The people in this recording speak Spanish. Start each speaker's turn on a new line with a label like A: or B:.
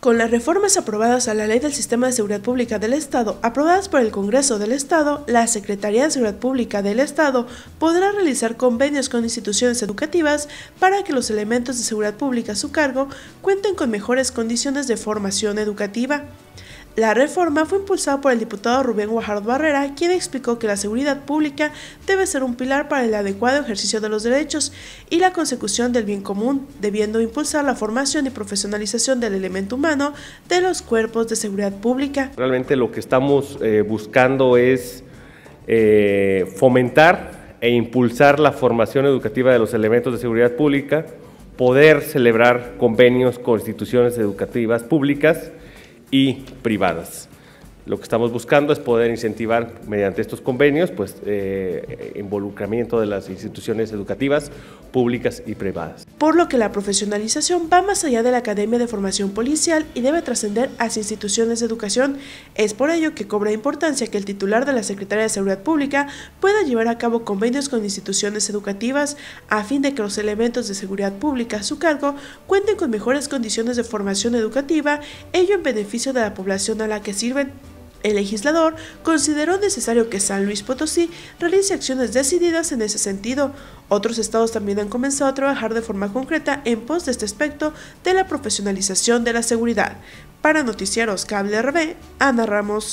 A: Con las reformas aprobadas a la Ley del Sistema de Seguridad Pública del Estado, aprobadas por el Congreso del Estado, la Secretaría de Seguridad Pública del Estado podrá realizar convenios con instituciones educativas para que los elementos de seguridad pública a su cargo cuenten con mejores condiciones de formación educativa. La reforma fue impulsada por el diputado Rubén Guajardo Barrera, quien explicó que la seguridad pública debe ser un pilar para el adecuado ejercicio de los derechos y la consecución del bien común, debiendo impulsar la formación y profesionalización del elemento humano de los cuerpos de seguridad pública.
B: Realmente lo que estamos eh, buscando es eh, fomentar e impulsar la formación educativa de los elementos de seguridad pública, poder celebrar convenios con instituciones educativas públicas, y privadas. Lo que estamos buscando es poder incentivar mediante estos convenios pues, eh, involucramiento de las instituciones educativas públicas y privadas.
A: Por lo que la profesionalización va más allá de la Academia de Formación Policial y debe trascender a las instituciones de educación. Es por ello que cobra importancia que el titular de la Secretaría de Seguridad Pública pueda llevar a cabo convenios con instituciones educativas a fin de que los elementos de seguridad pública a su cargo cuenten con mejores condiciones de formación educativa, ello en beneficio de la población a la que sirven. El legislador consideró necesario que San Luis Potosí realice acciones decididas en ese sentido. Otros estados también han comenzado a trabajar de forma concreta en pos de este aspecto de la profesionalización de la seguridad. Para Noticieros Cable RB, Ana Ramos.